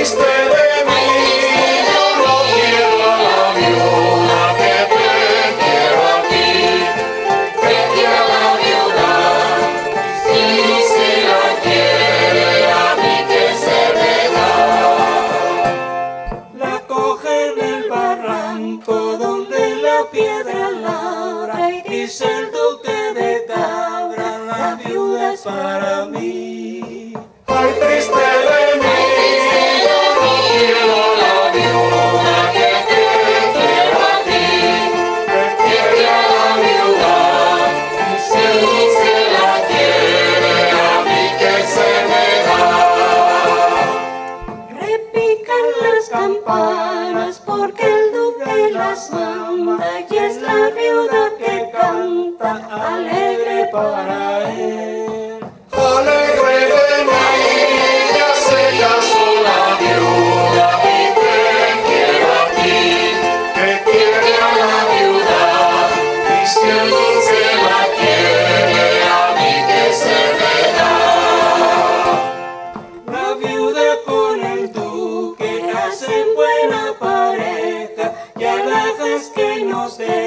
wasted. Alhajas que nos deja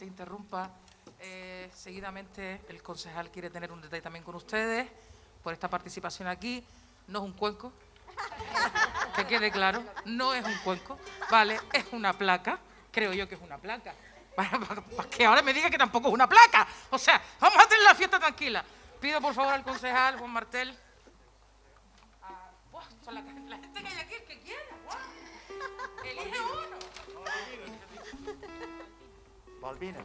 te interrumpa. Eh, seguidamente el concejal quiere tener un detalle también con ustedes por esta participación aquí. No es un cuenco, que quede claro, no es un cuenco, ¿vale? Es una placa, creo yo que es una placa. Que ahora me diga que tampoco es una placa. O sea, vamos a tener la fiesta tranquila. Pido por favor al concejal Juan Martel. Ah, la, gente que hay aquí, el que quiera. Elige uno. Balbina.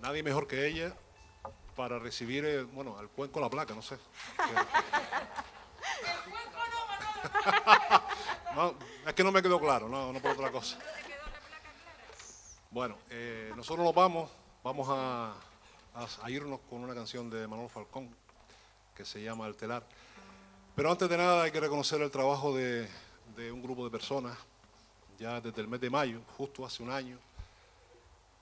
Nadie mejor que ella para recibir, eh, bueno, al cuenco la placa, no sé. No, es que no me quedó claro, no, no por otra cosa. Bueno, eh, nosotros nos vamos, vamos a, a- a irnos con una canción de Manuel Falcón que se llama El telar. Pero antes de nada hay que reconocer el trabajo de, de un grupo de personas, ya desde el mes de mayo, justo hace un año,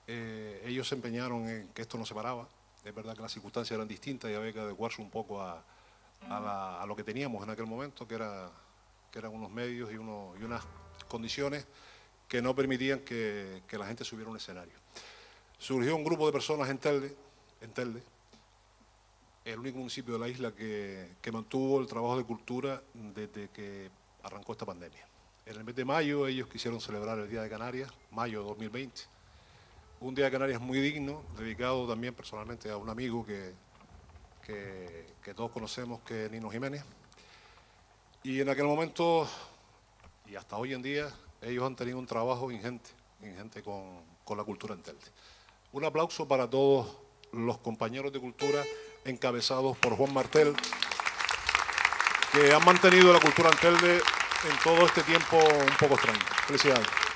eh, ellos se empeñaron en que esto no se paraba. Es verdad que las circunstancias eran distintas y había que adecuarse un poco a, lo que teníamos en aquel momento, que, era, que eran unos medios y, unas condiciones que no permitían que, la gente subiera a un escenario. Surgió un grupo de personas en Telde, en Telde, el único municipio de la isla que mantuvo el trabajo de cultura desde que arrancó esta pandemia. En el mes de mayo ellos quisieron celebrar el Día de Canarias, mayo de 2020 un día de Canarias muy digno, dedicado también personalmente a un amigo que, que, todos conocemos, que es Nino Jiménez. Y en aquel momento, y hasta hoy en día, ellos han tenido un trabajo ingente, ingente con, con la cultura en Telde. Un aplauso para todos los compañeros de cultura encabezados por Juan Martel, que han mantenido la cultura en Telde en todo este tiempo un poco extraño. Felicidades.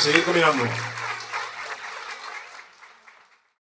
ですよ、ゆうこみらんの。